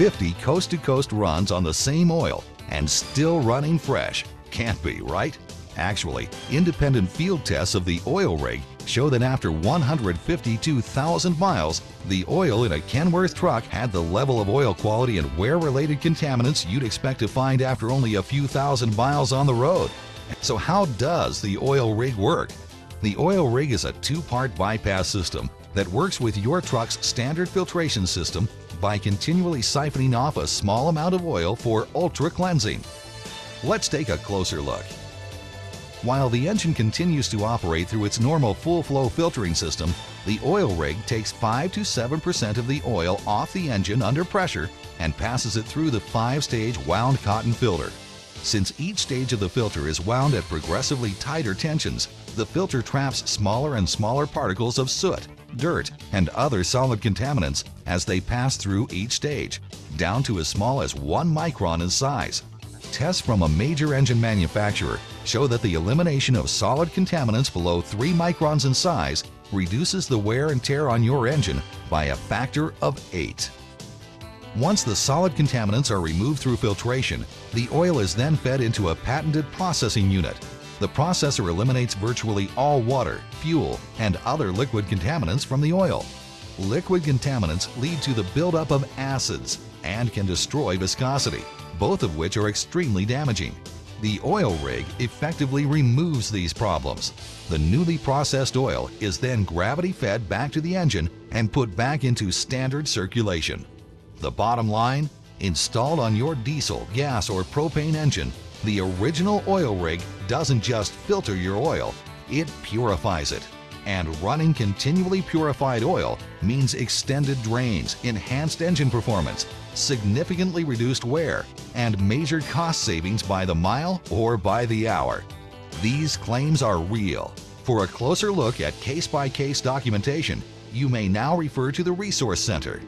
50 coast-to-coast runs on the same oil and still running fresh. Can't be, right? Actually, independent field tests of the oil rig show that after 152,000 miles, the oil in a Kenworth truck had the level of oil quality and wear-related contaminants you'd expect to find after only a few thousand miles on the road. So how does the oil rig work? The oil rig is a two-part bypass system that works with your truck's standard filtration system by continually siphoning off a small amount of oil for ultra cleansing. Let's take a closer look. While the engine continues to operate through its normal full flow filtering system, the oil rig takes 5 to 7% of the oil off the engine under pressure and passes it through the 5-stage wound cotton filter. Since each stage of the filter is wound at progressively tighter tensions, the filter traps smaller and smaller particles of soot, dirt, and other solid contaminants as they pass through each stage, down to as small as 1 micron in size. Tests from a major engine manufacturer show that the elimination of solid contaminants below 3 microns in size reduces the wear and tear on your engine by a factor of 8. Once the solid contaminants are removed through filtration, the oil is then fed into a patented processing unit. The processor eliminates virtually all water, fuel, and other liquid contaminants from the oil. Liquid contaminants lead to the buildup of acids and can destroy viscosity, both of which are extremely damaging. The oil rig effectively removes these problems. The newly processed oil is then gravity fed back to the engine and put back into standard circulation. The bottom line? Installed on your diesel, gas, or propane engine, the original oil rig doesn't just filter your oil, it purifies it. And running continually purified oil means extended drains, enhanced engine performance, significantly reduced wear, and major cost savings by the mile or by the hour. These claims are real. For a closer look at case-by-case -case documentation, you may now refer to the Resource Center.